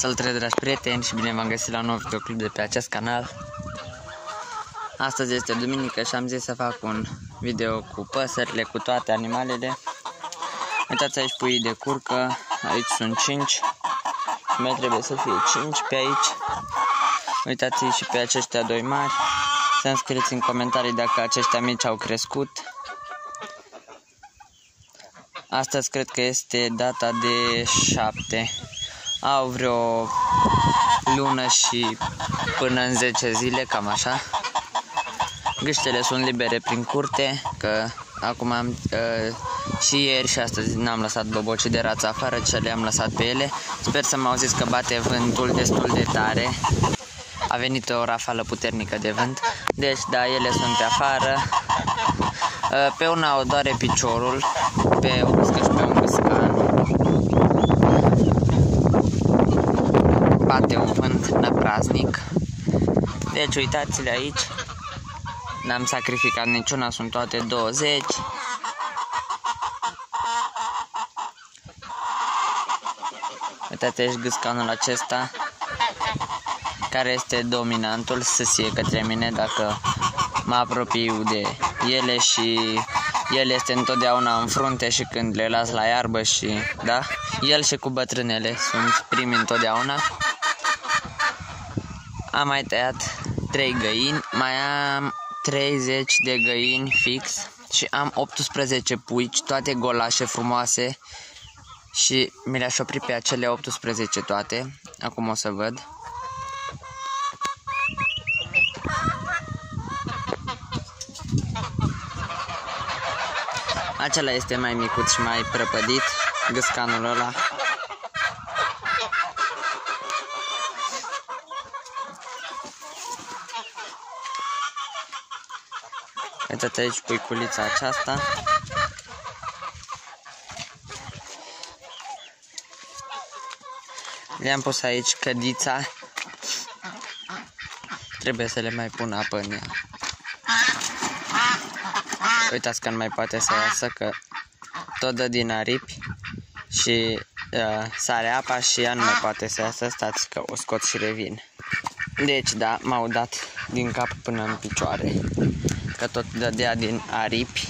Salutare dragi prieteni și bine v-am găsit la un nou videoclip de pe acest canal. Astăzi este duminică și am zis să fac un video cu păsările, cu toate animalele. Uitați aici puii de curcă, aici sunt 5 Mai trebuie să fie 5 pe aici. Uitați și pe aceștia doi mari Să-mi scrieți în comentarii dacă aceștia mici au crescut. Astăzi cred că este data de 7 au vreo lună și până în 10 zile, cam așa. Gâștele sunt libere prin curte, că acum am, uh, și ieri și astăzi n-am lăsat boboci de rață afară, ce le-am lăsat pe ele. Sper să mă auziți că bate vântul destul de tare. A venit o rafală puternică de vânt, deci da, ele sunt pe afară. Uh, pe una o doare piciorul, pe o și pe un gâscan. bate un vânt năpraznic. Deci uitați-le aici. N-am sacrificat niciuna, sunt toate 20. Uitați aici gâscanul acesta care este dominantul să sie către mine dacă mă apropiu de ele și el este întotdeauna în frunte și când le las la iarbă și da, el și cu bătrânele sunt primi întotdeauna. Am mai tăiat 3 găini, mai am 30 de găini fix și am 18 puici, toate golașe frumoase și mi le-aș opri pe acele 18 toate. Acum o să văd. Acela este mai micuț și mai prăpădit, gâscanul ăla. Uitați aici puiculița aceasta. Le-am pus aici cădița. Trebuie să le mai pun apă în ea. Uitați că nu mai poate să iasă, că tot dă din aripi și uh, sare apa și ea nu mai poate să iasă. Stați că o scot și revin. Deci da, m-au dat din cap până în picioare că tot dădea din aripi.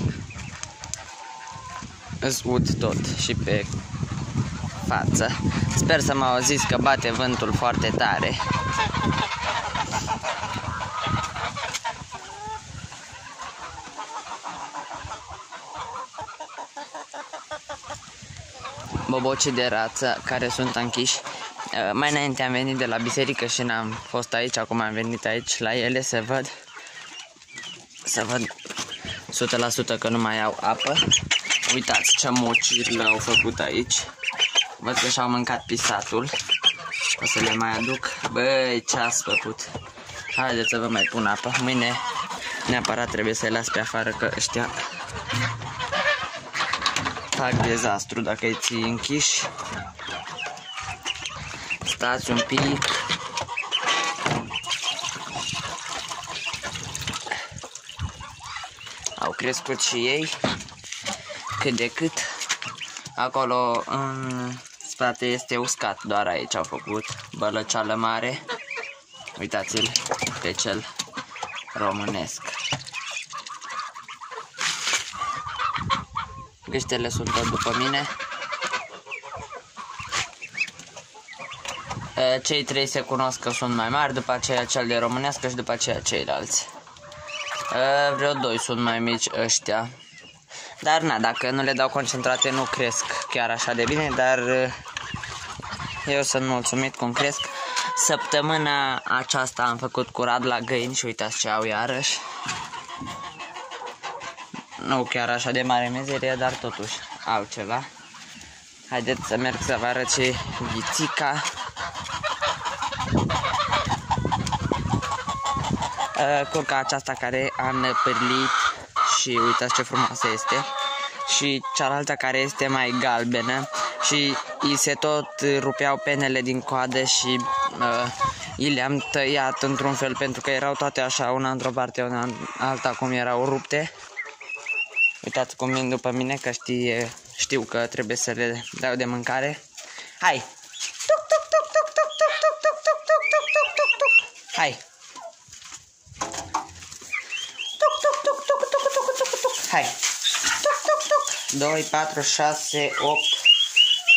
Îți ud tot și pe față. Sper să mă auziți că bate vântul foarte tare. Bobocii de rață care sunt închiși mai înainte am venit de la biserică și n-am fost aici, acum am venit aici la ele să văd să văd 100% că nu mai au apă. Uitați ce mociri le-au făcut aici. Văd că și-au mâncat pisatul. O să le mai aduc. Băi, ce ați făcut. Haideți să vă mai pun apă. Mâine neapărat trebuie să-i las pe afară că ăștia fac dezastru dacă îi ții închiși. Stați un pic. Crescut și ei cât de cât. Acolo în spate este uscat, doar aici au făcut bălăceală mare. Uitați-l pe cel românesc. Gâștele sunt tot după mine. Cei trei se cunosc că sunt mai mari, după aceea cel de românească și după aceea ceilalți. Vreo doi sunt mai mici ăștia. Dar na, dacă nu le dau concentrate nu cresc chiar așa de bine, dar eu sunt mulțumit cum cresc. Săptămâna aceasta am făcut curat la găini și uitați ce au iarăși. Nu chiar așa de mare mezerie, dar totuși au ceva. Haideți să merg să vă arăt ce ghițica. Uh, curca aceasta care a năpârlit și uitați ce frumoasă este și cealaltă care este mai galbenă și îi se tot rupeau penele din coadă și uh, i le-am tăiat într-un fel pentru că erau toate așa, una într-o parte, una în alta cum erau rupte. Uitați cum vin după mine că știe, știu că trebuie să le dau de mâncare. Hai! Tuc, tuc, tuc, tuc, tuc, tuc. Hai! Tuc, tuc, tuc, tuc, tuc, tuc, tuc, tuc. Hai! Tuc, tuc, tuc. 2, 4, 6, 8.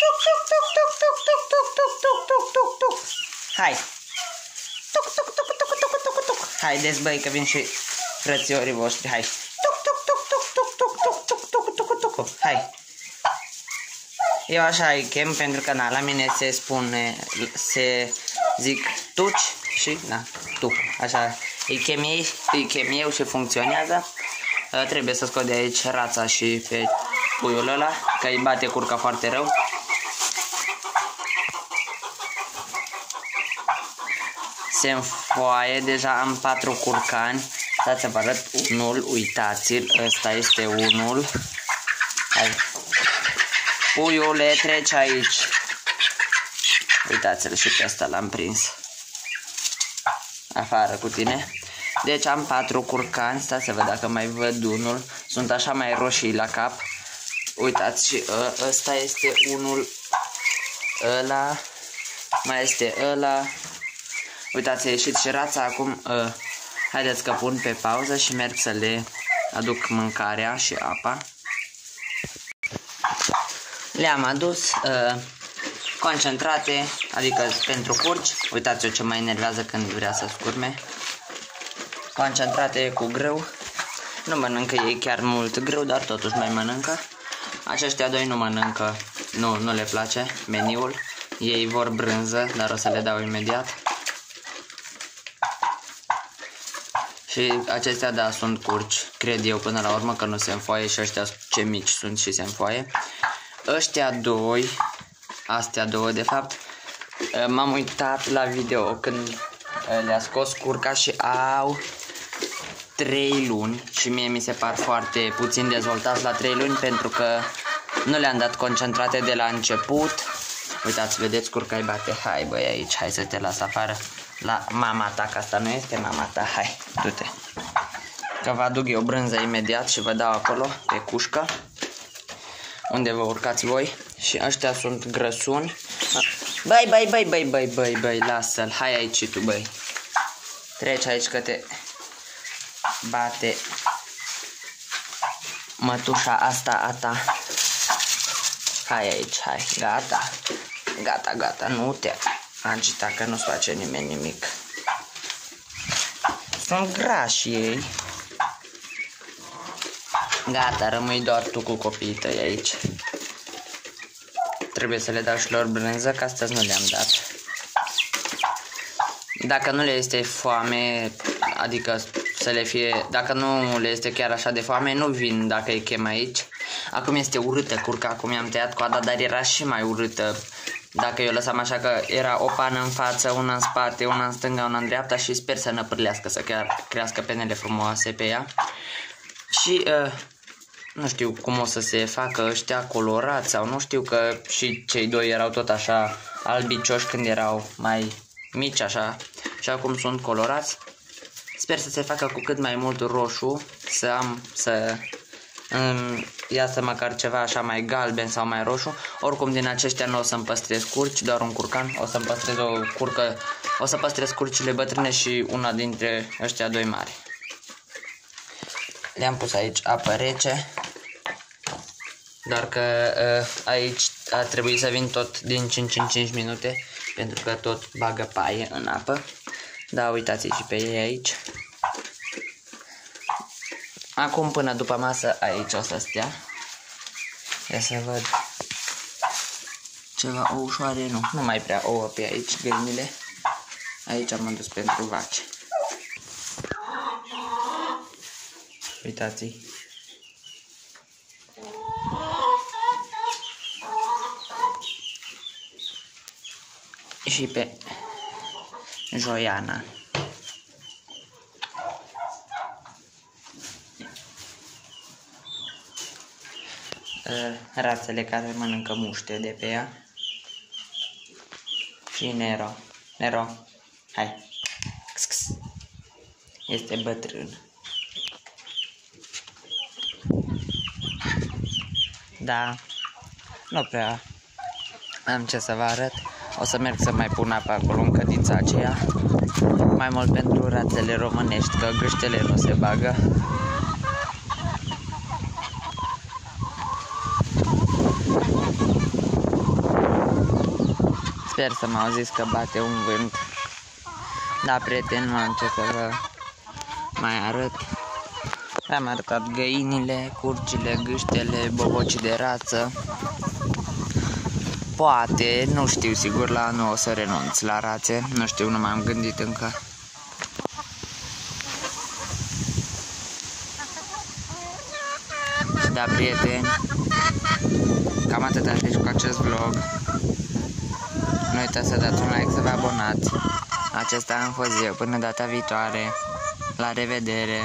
Tuc, tuc, tuc, tuc, tuc, tuc, tuc, tuc, tuc, tuc, tuc, tuc. Hai! Tuc, tuc, tuc, tuc, tuc, tuc, tuc. Haideți, băi, că vin și frățiorii voștri. Hai! Tuc, tuc, tuc, tuc, tuc, tuc, tuc, tuc, tuc, tuc, tuc. Hai! Eu așa îi chem pentru că na, la mine se spune, se zic tuci și na, tu. Așa îi chem, ei, îi chem eu și funcționează. Uh, trebuie să scot de aici rața și pe puiul ăla, că îi bate curca foarte rău. Se înfoaie, deja am patru curcani. Dați să vă arăt unul, uitați-l, ăsta este unul. Hai. Puiule, trece aici. Uitați-l și pe ăsta l-am prins. Afară cu tine. Deci am patru curcani, stați să văd dacă mai văd unul. Sunt așa mai roșii la cap. Uitați și ă, ăsta este unul. Ăla. Mai este ăla. Uitați, a ieșit și rața acum. Ă, haideți că pun pe pauză și merg să le aduc mâncarea și apa. Le-am adus. Uh, concentrate, adică pentru curci. Uitați-o ce mă enervează când vrea să scurme. Concentrate cu grâu. Nu mănâncă ei chiar mult grâu, dar totuși mai mănâncă. Aceștia doi nu mănâncă, nu, nu le place meniul. Ei vor brânză, dar o să le dau imediat. Și acestea, da, sunt curci. Cred eu până la urmă că nu se înfoaie și ăștia ce mici sunt și se înfoaie. Ăștia doi astea două de fapt. M-am uitat la video când uh, le-a scos curca și au 3 luni și mie mi se par foarte puțin dezvoltați la 3 luni pentru că nu le-am dat concentrate de la început. Uitați, vedeți curca îi bate. Hai băi aici, hai să te las afară la mama ta, că asta nu este mama ta. Hai, du-te. Că vă aduc eu brânză imediat și vă dau acolo pe cușcă unde vă urcați voi și ăștia sunt grăsuni. Băi, băi, băi, băi, băi, băi, băi, lasă-l, hai aici și tu, băi. Treci aici că te bate mătușa asta a ta. Hai aici, hai, gata. Gata, gata, nu te agita că nu-ți face nimeni nimic. Sunt grași ei. Gata, rămâi doar tu cu copiii tăi aici. Trebuie să le dau și lor brânză, că astăzi nu le-am dat. Dacă nu le este foame, adică să le fie, dacă nu le este chiar așa de foame, nu vin dacă îi chem aici. Acum este urâtă curca, acum i-am tăiat coada, dar era și mai urâtă. Dacă eu lăsam așa că era o pană în față, una în spate, una în stânga, una în dreapta și sper să năpârlească, să chiar crească penele frumoase pe ea. Și uh, nu știu cum o să se facă ăștia colorați sau nu știu că și cei doi erau tot așa albicioși când erau mai mici așa și acum sunt colorați. Sper să se facă cu cât mai mult roșu, să am, să um, iasă măcar ceva așa mai galben sau mai roșu. Oricum din aceștia nu o să-mi păstrez curci, doar un curcan, o să-mi păstrez o curcă, o să păstrez curcile bătrâne și una dintre ăștia doi mari. Le-am pus aici apă rece. Doar că uh, aici a trebuit să vin tot din 5 în 5 minute pentru că tot bagă paie în apă. Da, uitați și pe ei aici. Acum până după masă aici o să stea. Ia să văd ceva ușoare, nu, nu mai prea ouă pe aici, găinile. Aici am dus pentru vaci. Uitați-i. și pe Joiana. Ă, rațele care mănâncă muște de pe ea. Și Nero. Nero, hai. Este bătrân. Da, nu prea am ce să vă arăt. O să merg să mai pun apă acolo în cădița aceea. Mai mult pentru rațele românești, că gâștele nu se bagă. Sper să mă auziți că bate un vânt. Da, prieten, nu am ce să vă mai arăt. Am arătat găinile, curcile, gâștele, bobocii de rață. Poate, nu știu sigur, la nu o să renunț la rațe. Nu știu, nu m-am gândit încă. Da, prieteni, cam atât aș cu acest vlog. Nu uitați să dați un like, să vă abonați. Acesta am fost eu. Până data viitoare. La revedere!